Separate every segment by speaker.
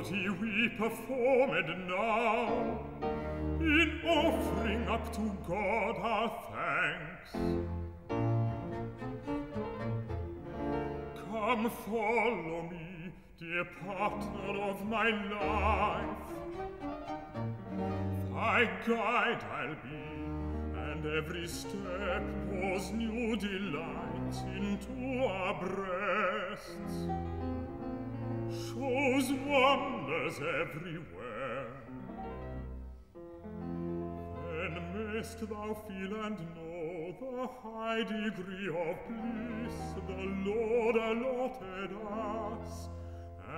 Speaker 1: beauty we performed now, in offering up to God our thanks. Come follow me, dear partner of my life. Thy guide I'll be, and every step pours new delight into our breasts shows wonders everywhere. Then mayst thou feel and know the high degree of bliss the Lord allotted us,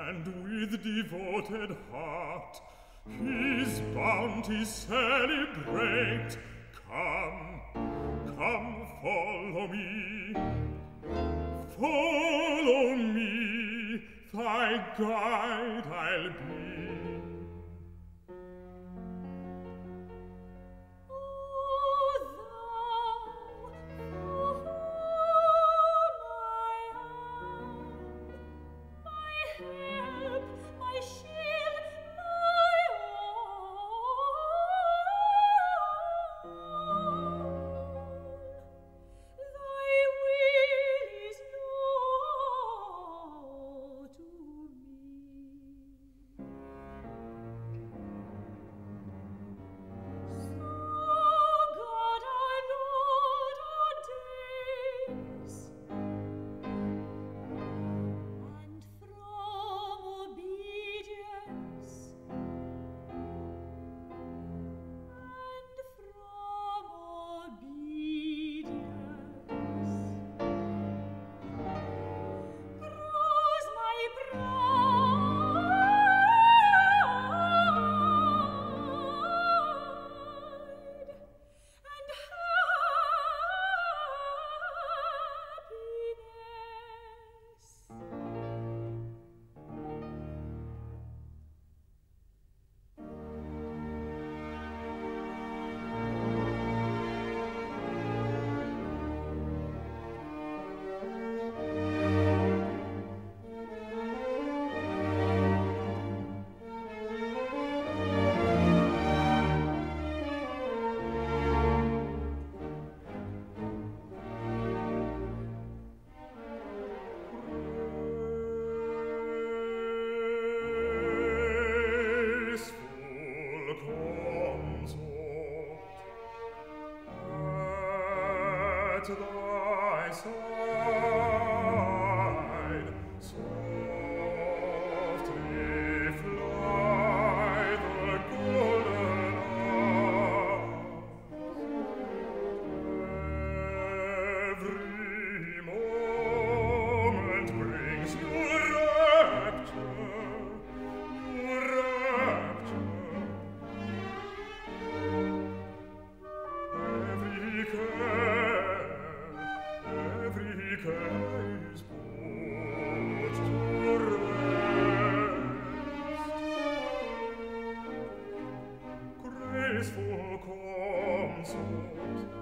Speaker 1: and with devoted heart his bounty celebrate. Come, come, follow me. Guide I'll be. heart thy soul. fuoco omsot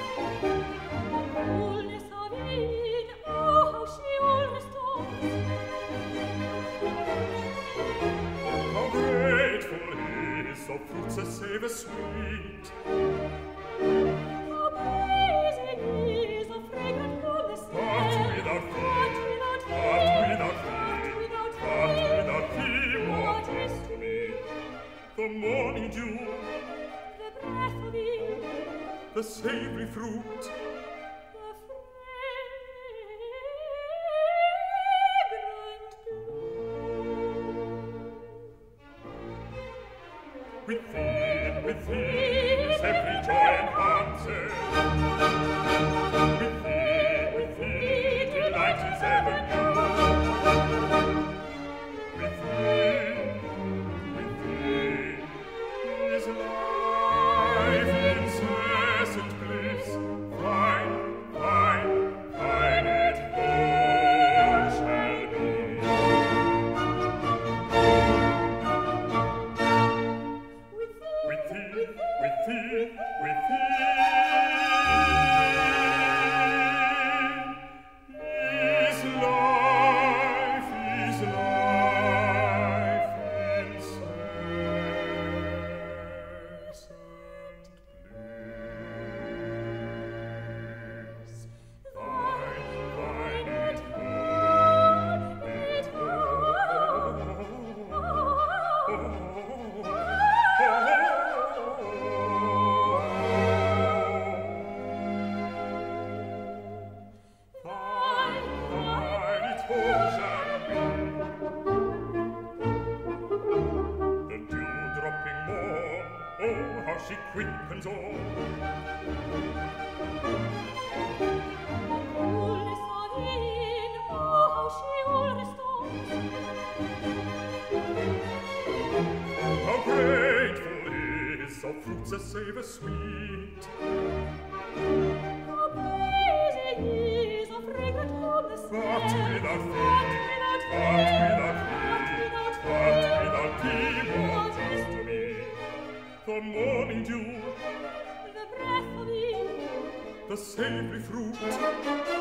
Speaker 1: morning dew, the
Speaker 2: breath of eve,
Speaker 1: the savory fruit, with him. she quickens all.
Speaker 2: Ulrist in, oh, how she ulrist
Speaker 1: How grateful is our fruits that savour sweet. How
Speaker 2: pleasing is our fragrant
Speaker 1: home the smell. What without feet, what without feet, what without feet, what is to me, the more da sempre frutta